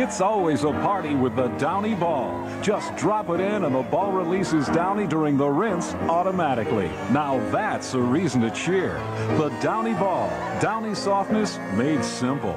It's always a party with the Downy ball. Just drop it in and the ball releases Downy during the rinse automatically. Now that's a reason to cheer. The Downy ball. Downy softness made simple.